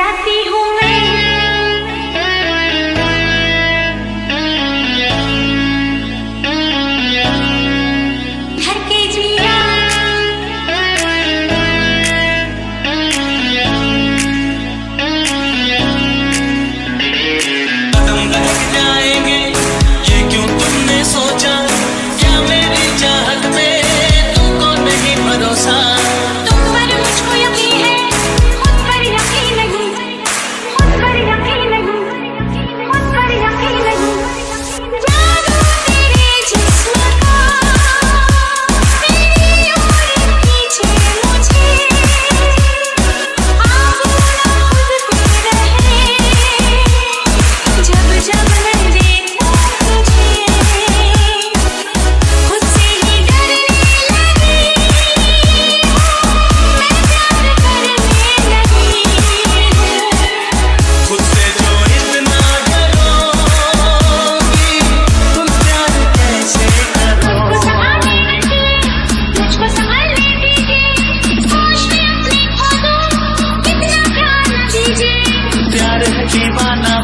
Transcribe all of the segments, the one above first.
ya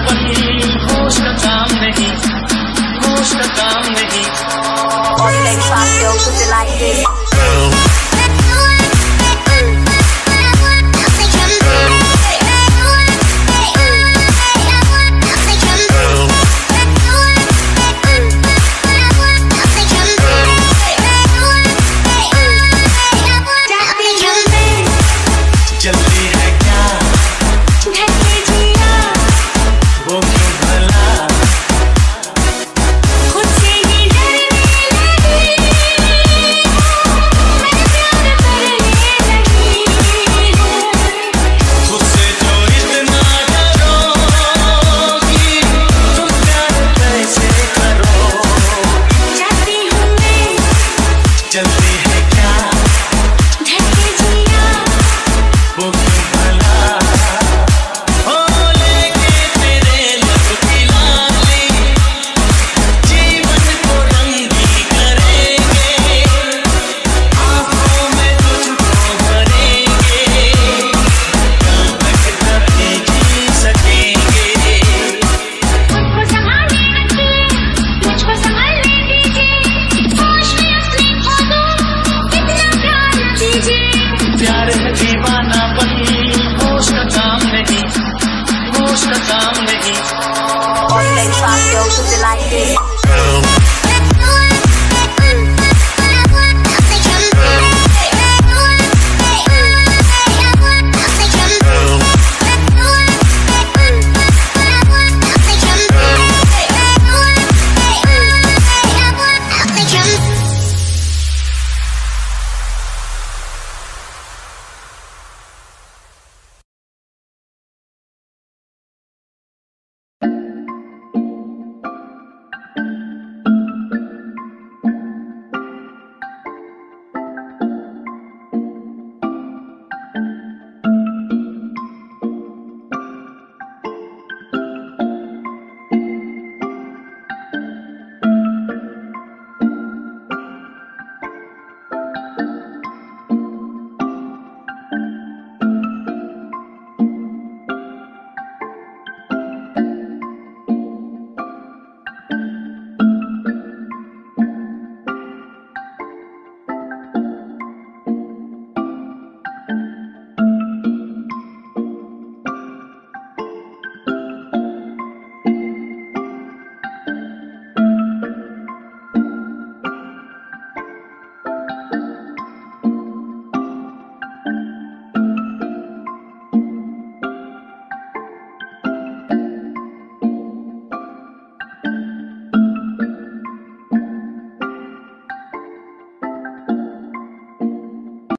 वही होश का काम नहीं। होश का काम नहीं। उसका काम नहीं और मेरे साथ लोग तो दिलाई दे